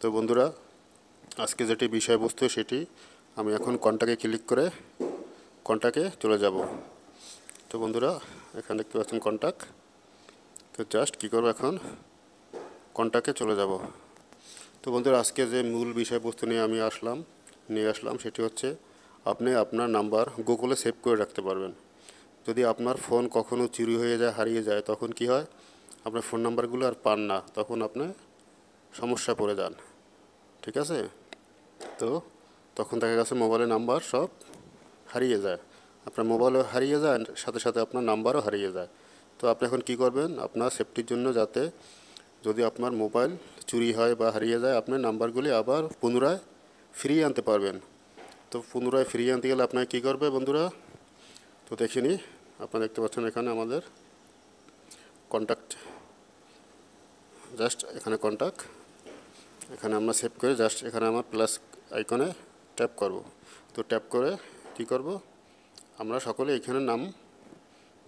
তো বন্ধুরা, আজকে যেটি বিষয়বস্তু সেটি আমি এখন কন্টাকে ক্লিক করে কন্টাকে চলে যাব। তো বন্ধুরা, এখানে দেখতে পাচ্ছেন কন্টাক্ট তো জাস্ট কী করব এখন? কন্টাকে চলে যাব। তো বন্ধুরা, আজকে যে মূল বিষয়বস্তু নিয়ে আমি আসলাম, নিয়ে আসলাম সেটি হচ্ছে আপনি আপনার নাম্বার গুগলে সেভ করে রাখতে পারবেন। যদি আপনার ফোন কখনো চুরি হয়ে যায়, হারিয়ে যায়, তখন কি হয়? আপনার ফোন নাম্বারগুলো আর পান না, তখন আপনি সমস্যা পড়ে যান। ঠিক আছে? তো তখন দেখা গেছে মোবাইলের নাম্বার সব হারিয়ে যায়। আপনার মোবাইলও হারিয়ে যায় সাথে সাথে আপনার নাম্বারও হারিয়ে যায়। তো আপনি এখন কি করবেন? আপনার সেফটির জন্য যাতে যদি আপনার মোবাইল চুরি হয় বা হারিয়ে যায় আপনার নাম্বারগুলি আবার পুনরায় ফিরিয়ে আনতে পারবেন। তো পুনরায় ফিরিয়ে আনতে গেলে আপনাকে কী করবে বন্ধুরা? তো দেখিনি, আপনারা দেখতে পাচ্ছেন এখানে আমাদের কন্ট্যাক্ট জাস্ট এখানে কন্ট্যাক্ট এখানে আমরা সেভ করে জাস্ট এখানে আমার প্লাস আইকনে ট্যাপ করব। তো ট্যাপ করে কি করব? আমরা সকলে এখানে নাম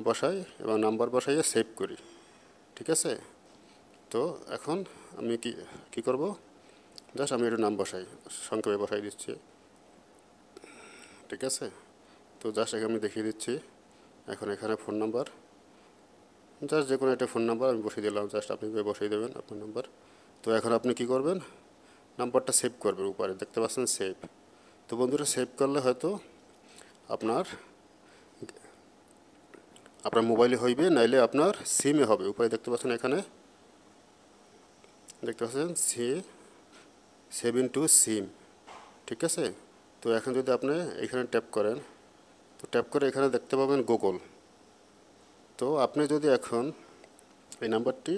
বসাই এবং নাম্বার বসাইয়ে সেভ করি। ঠিক আছে? তো এখন আমি কি কি করব? জাস্ট আমি একটু নাম বসাই, সংক্ষেপে বসাই দিচ্ছি। ঠিক আছে? তো জাস্ট এখানে আমি দেখিয়ে দিচ্ছি। এখন এখানে ফোন নাম্বার জাস্ট যে কোনো একটা ফোন নাম্বার আমি বসিয়ে দিলাম। জাস্ট আপনি বসিয়ে দেবেন আপনার নাম্বার তো এখন আপনি কি করবেন? নাম্বারটা সেভ করবেন উপরে, দেখতে পাচ্ছেন সেভ তো বন্ধুরা সেভ করলে হয়তো আপনার আপনার মোবাইলে হইবে, নাইলে আপনার সিমে হবে। উপরে দেখতে পাচ্ছেন এখানে, দেখতে পাচ্ছেন সি সেভেন টু সিম ঠিক আছে? তো এখন যদি আপনি এখানে ট্যাপ করেন, তো ট্যাপ করে এখানে দেখতে পাবেন গুগল তো আপনি যদি এখন এই নাম্বারটি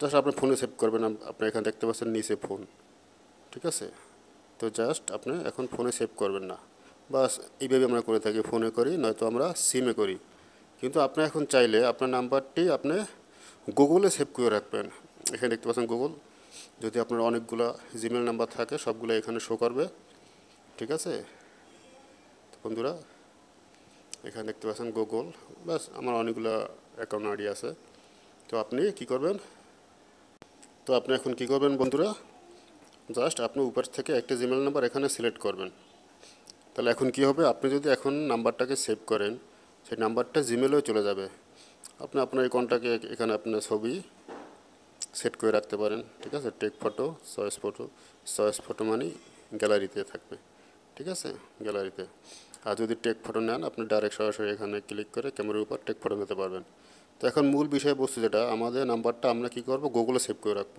জাস্ট আপনি ফোনে সেভ করবেন আপনি এখানে দেখতে পাচ্ছেন নিচে ফোন ঠিক আছে? তো জাস্ট আপনি এখন ফোনে সেভ করবেন না। বাস, এইভাবে আমরা করে থাকি ফোনে করি, নয়তো আমরা সিমে করি। কিন্তু আপনি এখন চাইলে আপনার নাম্বারটি আপনি গুগলে সেভ করে রাখবেন। এখানে দেখতে পাচ্ছেন গুগল যদি আপনার অনেকগুলো জিমেল নাম্বার থাকে, সবগুলো এখানে শো করবে, ঠিক আছে? বন্ধুরা, এখানে দেখতে পাচ্ছেন গুগল বাস, আমার অনেকগুলো অ্যাকাউন্ট আইডি আছে। তো আপনি কি করবেন? তো আপনি এখন কি করবেন বন্ধুরা? জাস্ট আপনি উপর থেকে একটা জিমেল নাম্বার এখানে সিলেক্ট করবেন। তাহলে এখন কি হবে? আপনি যদি এখন নাম্বারটাকে সেভ করেন, সেই নাম্বারটা জিমেলেও চলে যাবে। আপনি আপনার অ্যাকাউন্টটাকে এখানে আপনার ছবি সেট করে রাখতে পারেন, ঠিক আছে? Take photo choice photo choice photo মানে গ্যালারিতে থাকবে, ঠিক আছে? গ্যালারিতে আর যদি টেক ফটো নেন, আপনি ডাইরেক্ট সরাসরি এখানে ক্লিক করে ক্যামেরার উপর টেক ফটো নিতে পারবেন। তো এখন মূল বিষয়বস্তু যেটা, আমাদের নাম্বারটা আমরা কী করব? গুগলে সেভ করে রাখব।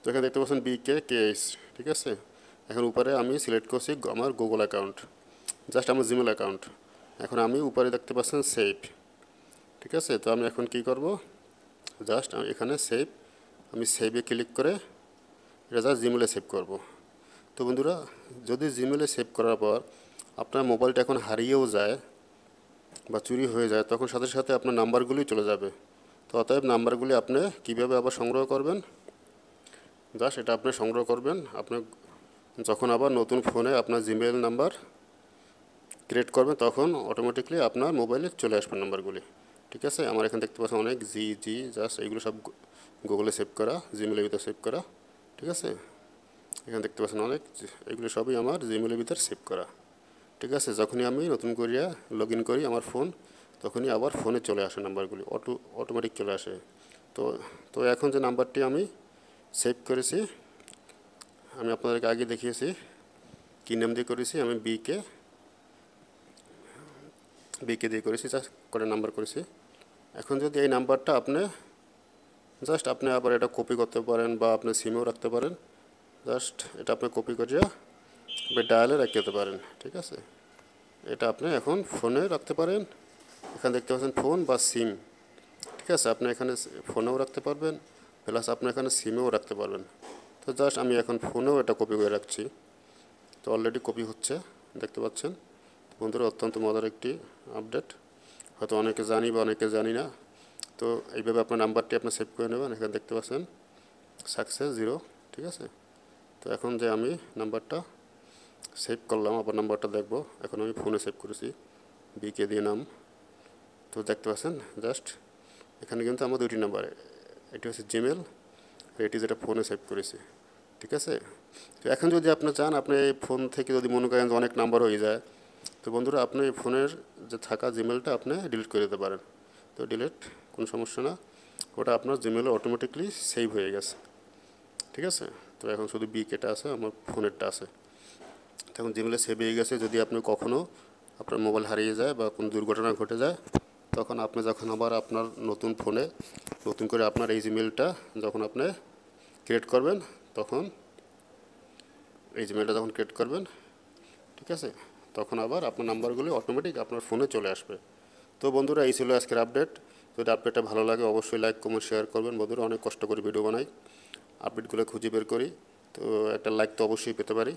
তো এখানে দেখতে পাচ্ছেন বি কে এইচ ঠিক আছে? এখন উপরে আমি সিলেক্ট করছি আমার গুগল অ্যাকাউন্ট জাস্ট আমার জিমেল অ্যাকাউন্ট এখন আমি উপরে দেখতে পাচ্ছেন সেভ ঠিক আছে? তো আমি এখন কি করব? জাস্ট এখানে সেভ আমি সেভে ক্লিক করে এটা জাস্ট জিমেলে সেভ করব। তো বন্ধুরা, যদি জিমেলে সেভ করার পর আপনার মোবাইলটা এখন হারিয়েও যায় বা চুরি হয়ে যায়, তখন সাথে সাথে আপনার নাম্বারগুলি চলে যাবে। তো অতএব নাম্বারগুলি আপনি কীভাবে আবার সংগ্রহ করবেন? জাস্ট এটা আপনি সংগ্রহ করবেন। আপনি যখন আবার নতুন ফোনে আপনার জিমেল নাম্বার ক্রিয়েট করবেন, তখন অটোমেটিকলি আপনার মোবাইলে চলে আসবে নাম্বারগুলি। ঠিক আছে? আমার এখানে দেখতে পাচ্ছেন অনেক জি জি, জাস্ট এইগুলো সব গুগলে সেভ করা জিমেলের ভিতরে সেভ করা। ঠিক আছে? এখানে দেখতে পাচ্ছেন অনেক এগুলো সবই আমার জিমেলের ভিতরে সেভ করা। ঠিক আছে, যখনই আমি নতুন করিয়া লগ ইন করি আমার ফোন তখনই আবার ফোনে চলে আসে নাম্বারগুলি অটো অটোমেটিক চলে আসে। তো তো এখন যে নাম্বারটি আমি সেভ করেছি, আমি আপনাদেরকে আগে দেখিয়েছি, কী নাম দিয়ে করেছি, আমি বিকে বিকে দিয়ে করেছি জাস্ট করে নাম্বার করেছি। এখন যদি এই নাম্বারটা আপনি জাস্ট আপনি আবার এটা কপি করতে পারেন বা আপনি সিমেও রাখতে পারেন জাস্ট এটা আপনি কপি করিয়া ডায়ালে রাখতে পারেন, ঠিক আছে? এটা আপনি এখন ফোনে রাখতে পারেন। এখানে দেখতে পাচ্ছেন ফোন বা সিম। ঠিক আছে, আপনি এখানে ফোনেও রাখতে পারবেন, প্লাস আপনি এখানে সিমেও রাখতে পারবেন। তো জাস্ট আমি এখন ফোনেও এটা কপি করে রাখছি। তো অলরেডি কপি হচ্ছে, দেখতে পাচ্ছেন? বন্ধুরা, অত্যন্ত মজার একটি আপডেট। হয়তো অনেকে জানি বা অনেকে জানি না। তো এইভাবে আপনার নাম্বারটি আপনি সেভ করে নেবেন, এখানে দেখতে পাচ্ছেন? সাকসেস জিরো, ঠিক আছে? তো এখন যে আমি নাম্বারটা সেভ করলাম, আবার নাম্বারটা দেখব। এখন আমি ফোনে সেভ করেছি। বিকে দিয়ে নাম। তো দেখতে পাচ্ছেন জাস্ট এখানে কিন্তু আমার দুটি নাম্বার এটি হচ্ছে জিমেল এটি যেটা ফোনে সেভ করেছি। ঠিক আছে? তো এখন যদি আপনি চান, আপনি এই ফোন থেকে যদি মনে করেন যে অনেক নাম্বার হয়ে যায়, তো বন্ধুরা আপনি এই ফোনের যে থাকা জিমেলটা আপনি ডিলিট করে দিতে পারেন। তো ডিলিট কোনো সমস্যা না। ওটা আপনার জিমেলে অটোমেটিকলি সেভ হয়ে গেছে। ঠিক আছে? তো এখন শুধু বি কেটা আছে, আমার ফোনেরটা আছে। তখন জিমেলে সেভ হয়ে গেছে। যদি আপনি কখনও আপনার মোবাইল হারিয়ে যায় বা কোনো দুর্ঘটনা ঘটে যায়, তখন আপনি যখন আবার আপনার নতুন ফোনে নতুন করে আপনার এই জিমেলটা যখন আপনি ক্রিয়েট করবেন, তখন এই জিমেলটা যখন ক্রিয়েট করবেন, ঠিক আছে? তখন আবার আপনার নাম্বারগুলি অটোমেটিক আপনার ফোনে চলে আসবে। তো বন্ধুরা, এই ছিল আজকের আপডেট যদি আপডেটটা ভালো লাগে, অবশ্যই লাইক কমেন্ট শেয়ার করবেন। বন্ধুরা, অনেক কষ্ট করে ভিডিও বানাই। আপডেটগুলো খুঁজে বের করি। তো একটা লাইক তো অবশ্যই পেতে পারি।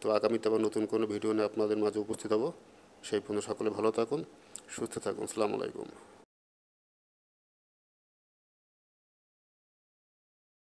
তো আগামীতে আবার নতুন কোনো ভিডিও নিয়ে আপনাদের মাঝে উপস্থিত হব। সেই পর্যন্ত সকলে ভালো থাকুন, সুস্থ থাকুন। আসসালামু আলাইকুম।